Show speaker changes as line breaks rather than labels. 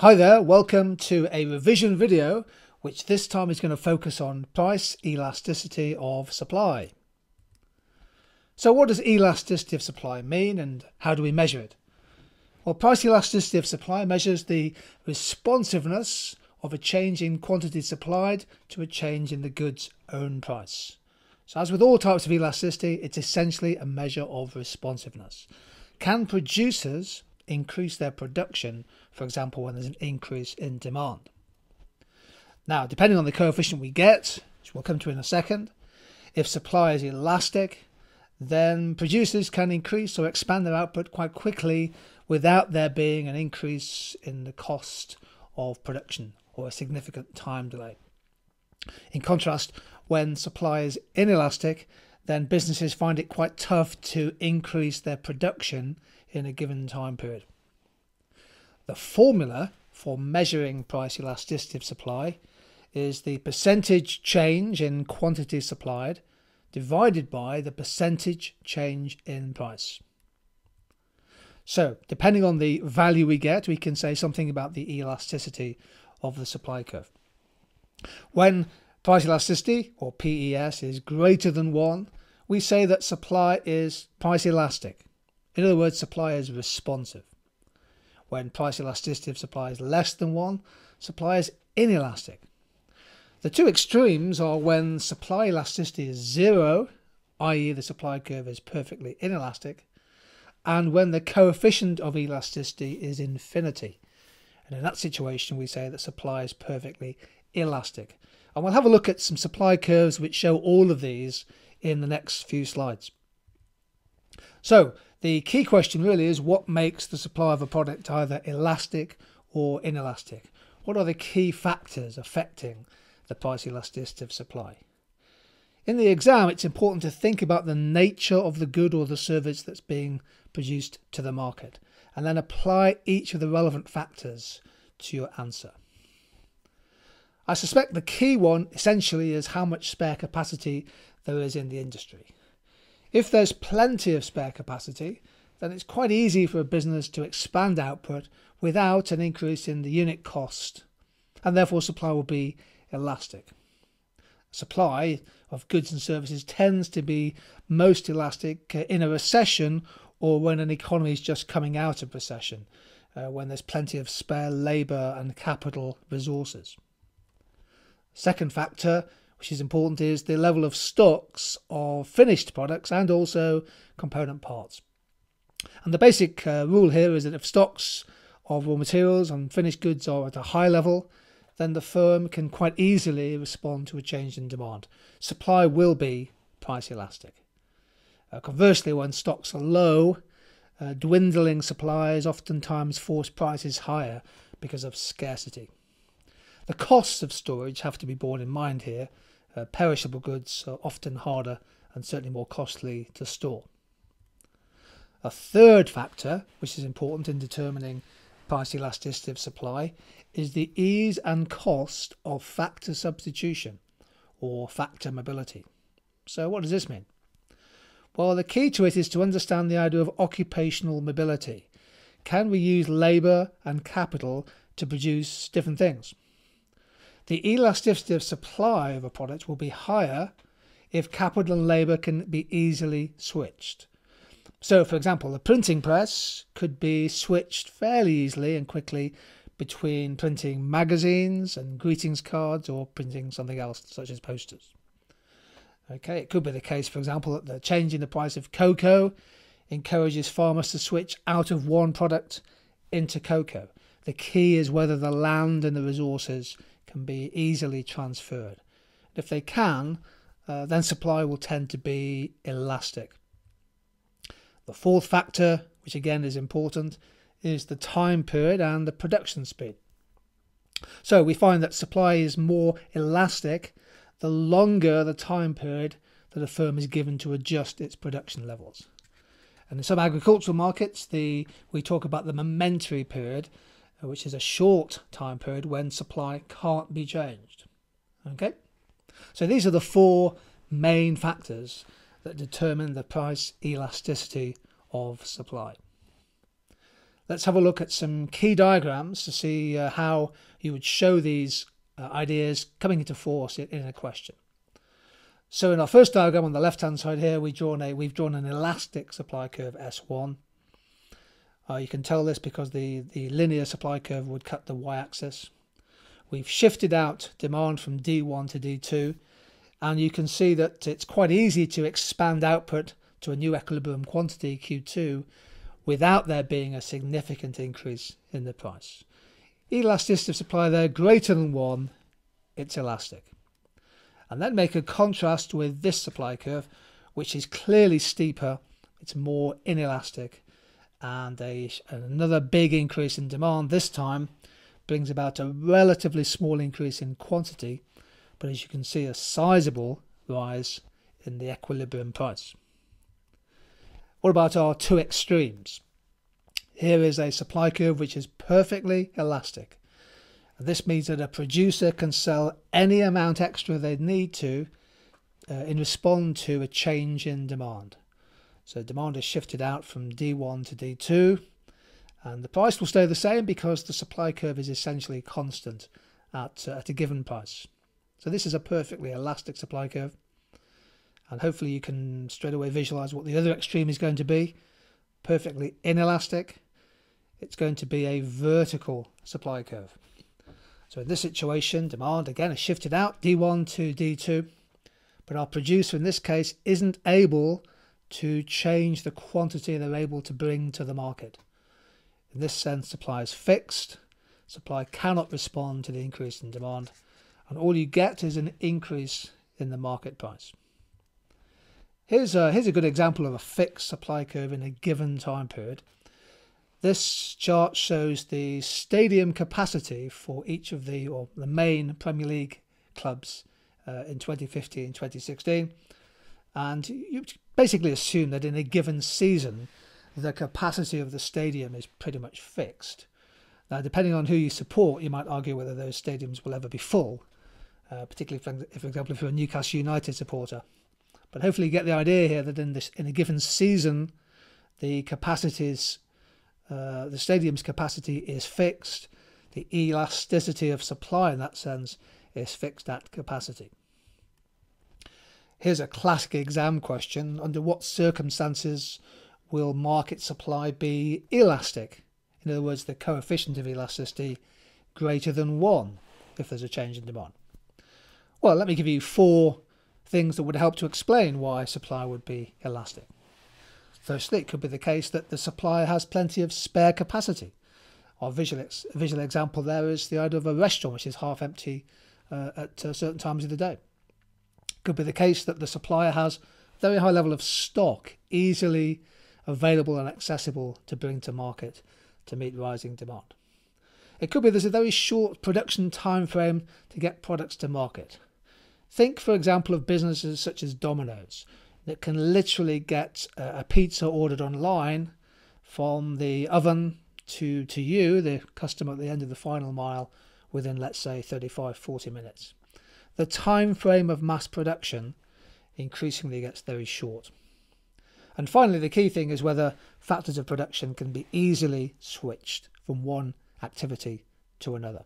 Hi there, welcome to a revision video which this time is going to focus on price elasticity of supply. So what does elasticity of supply mean and how do we measure it? Well, price elasticity of supply measures the responsiveness of a change in quantity supplied to a change in the goods own price. So as with all types of elasticity, it's essentially a measure of responsiveness. Can producers increase their production, for example, when there's an increase in demand? Now, depending on the coefficient we get, which we'll come to in a second, if supply is elastic, then producers can increase or expand their output quite quickly without there being an increase in the cost of production or a significant time delay. In contrast, when supply is inelastic, then businesses find it quite tough to increase their production in a given time period. The formula for measuring price elasticity of supply is the percentage change in quantity supplied divided by the percentage change in price. So, depending on the value we get, we can say something about the elasticity of the supply curve. When price elasticity, or PES, is greater than 1, we say that supply is price elastic. In other words, supply is responsive. When price elasticity of supply is less than 1, supply is inelastic. The two extremes are when supply elasticity is zero, i.e. the supply curve is perfectly inelastic, and when the coefficient of elasticity is infinity. And in that situation, we say that supply is perfectly elastic. And we'll have a look at some supply curves which show all of these in the next few slides. So, the key question really is what makes the supply of a product either elastic or inelastic? What are the key factors affecting the price elasticity of supply. In the exam, it's important to think about the nature of the good or the service that's being produced to the market and then apply each of the relevant factors to your answer. I suspect the key one essentially is how much spare capacity there is in the industry. If there's plenty of spare capacity, then it's quite easy for a business to expand output without an increase in the unit cost, and therefore supply will be elastic. Supply of goods and services tends to be most elastic uh, in a recession or when an economy is just coming out of recession, uh, when there's plenty of spare labour and capital resources. Second factor, which is important, is the level of stocks of finished products and also component parts. And the basic uh, rule here is that if stocks of raw materials and finished goods are at a high level, then the firm can quite easily respond to a change in demand. Supply will be price elastic. Uh, conversely, when stocks are low, uh, dwindling supplies oftentimes force prices higher because of scarcity. The costs of storage have to be borne in mind here. Uh, perishable goods are often harder and certainly more costly to store. A third factor, which is important in determining price elasticity of supply is the ease and cost of factor substitution or factor mobility. So, what does this mean? Well, the key to it is to understand the idea of occupational mobility. Can we use labour and capital to produce different things? The elasticity of supply of a product will be higher if capital and labour can be easily switched. So, for example, the printing press could be switched fairly easily and quickly between printing magazines and greetings cards or printing something else, such as posters. Okay, it could be the case, for example, that the change in the price of cocoa encourages farmers to switch out of one product into cocoa. The key is whether the land and the resources can be easily transferred. If they can, uh, then supply will tend to be elastic. The fourth factor, which again is important, is the time period and the production speed. So we find that supply is more elastic the longer the time period that a firm is given to adjust its production levels. And in some agricultural markets, the we talk about the momentary period, which is a short time period when supply can't be changed. Okay? So these are the four main factors that determine the price elasticity of supply. let's have a look at some key diagrams to see uh, how you would show these uh, ideas coming into force in, a question. So in our first diagram on the left hand side here, we drawn a, we've drawn an elastic supply curve S1. Uh, you can tell this because the, the linear supply curve would cut the y-axis. We've shifted out demand from D1 to D2 and you can see that it's quite easy to expand output to a new equilibrium quantity Q2 without there being a significant increase in the price. Elasticity of supply there greater than 1, it's elastic. And then make a contrast with this supply curve, which is clearly steeper, it's more inelastic, and another big increase in demand this time brings about a relatively small increase in quantity, but as you can see, a sizable rise in the equilibrium price. What about our two extremes? Here is a supply curve which is perfectly elastic. This means that a producer can sell any amount extra they need to uh, in response to a change in demand. So demand is shifted out from D1 to D2 and the price will stay the same because the supply curve is essentially constant at, uh, at a given price. So this is a perfectly elastic supply curve and hopefully you can straight away visualize what the other extreme is going to be. Perfectly inelastic. It's going to be a vertical supply curve. So in this situation demand again is shifted out d1 to d2 but our producer in this case isn't able to change the quantity they're able to bring to the market in this sense supply is fixed supply cannot respond to the increase in demand and all you get is an increase in the market price Here's a, here's a good example of a fixed supply curve in a given time period. This chart shows the stadium capacity for each of the or the main Premier League clubs uh, in 2015 and 2016. And you basically assume that in a given season, the capacity of the stadium is pretty much fixed. Now, depending on who you support, you might argue whether those stadiums will ever be full, uh, particularly, if, for example, if you're a Newcastle United supporter. But hopefully you get the idea here that in this in a given season, the capacities, uh, the stadium's capacity is fixed. The elasticity of supply in that sense is fixed at capacity. Here's a classic exam question. Under what circumstances will market supply be elastic? In other words, the coefficient of elasticity greater than 1 if there's a change in demand. Well, let me give you four things that would help to explain why supply would be elastic. Firstly, it could be the case that the supplier has plenty of spare capacity. Our visual, ex visual example there is the idea of a restaurant which is half empty uh, at uh, certain times of the day. Could be the case that the supplier has very high level of stock easily available and accessible to bring to market to meet rising demand. It could be there's a very short production time frame to get products to market. Think, for example, of businesses such as Domino's that can literally get a pizza ordered online from the oven to, to you, the customer at the end of the final mile, within, let's say, 35 40 minutes. The time frame of mass production increasingly gets very short. And finally, the key thing is whether factors of production can be easily switched from one activity to another.